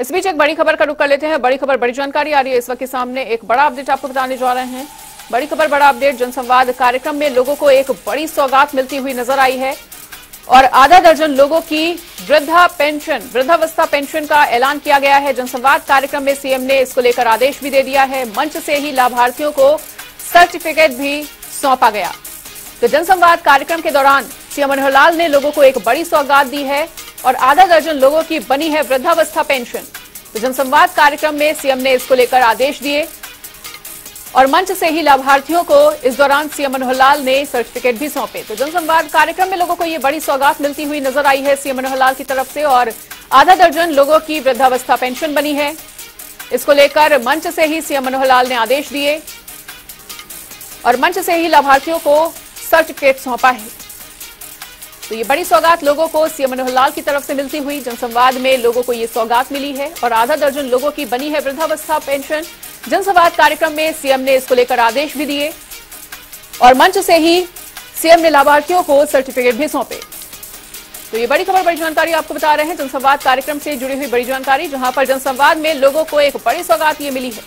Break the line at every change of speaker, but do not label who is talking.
इस बीच एक बड़ी खबर का रुख कर लेते हैं। बड़ी खबर, बड़ी जानकारी आ रही है इस वक्त के सामने। एक बड़ा अपडेट आपको बताने जा रहे हैं। बड़ी खबर, बड़ा अपडेट, जनसंवाद कार्यक्रम में लोगों को एक बड़ी सौगात मिलती हुई नज़र आई है। और आधा दर्जन लोगों की वृद्धा पेंशन, वृद्धावस्था पेंशन का ऐलान किया गया है। जनसंवाद कार्यक्रम में सीएम ने इसको लेकर आदेश भी दे दिया है। मंच से ही लाभार्थियों को सर्टिफिकेट भी सौंपा गया। तो जनसंवाद कार्यक्रम के दौरान सीएम मनोहर लाल ने लोगों को एक बड़ी सौगात दी है। और आधा दर्जन लोगों की बनी है वृद्धावस्था पेंशन। तो जनसंवाद कार्यक्रम में सीएम ने इसको लेकर आदेश दिए। और मंच से ही लाभार्थियों को इस दौरान सीएम मनोहर लाल ने सर्टिफिकेट भी सौंपे। तो जनसंवाद कार्यक्रम में लोगों को ये बड़ी सौगात मिलती हुई नज़र आई है सीएम मनोहर लाल की तरफ़ से और आधा दर्जन लोगों की वृद्धावस्था पेंशन बनी है। इसको लेकर मंच से ही सीएम मनोहर लाल ने आदेश दिए और मंच से ही लाभार्थियों को सर्टिफिकेट सौंपा है। तो ये बड़ी सौगात लोगों को सीएम मनोहर लाल की तरफ़ से मिलती हुई। जनसंवाद में लोगों को ये सौगात मिली है और आधा दर्जन लोगों की बनी है वृद्धावस्था पेंशन। जनसंवाद कार्यक्रम में सीएम ने इसको लेकर आदेश भी दिए और मंच से ही सीएम ने लाभार्थियों को सर्टिफिकेट भी सौंपे। तो ये बड़ी खबर, बड़ी जानकारी आपको बता रहे हैं। जनसंवाद कार्यक्रम से जुड़ी हुई बड़ी जानकारी, जहाँ पर जनसंवाद में लोगों को एक बड़ी सौगात ये मिली है।